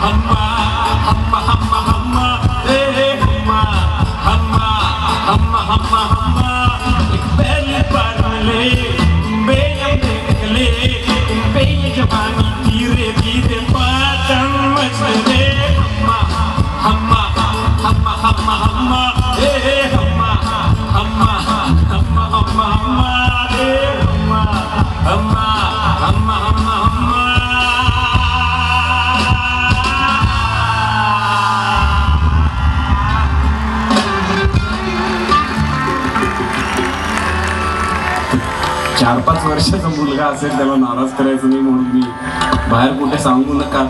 Hamma, hamma, hamma, hamma, hamma, hamma, hamma, hamma, चार पाच वर्षाचा मुलगा असेल त्याला नाराज करायचं नाही म्हणून मी बाहेर कुठे सांगू नका.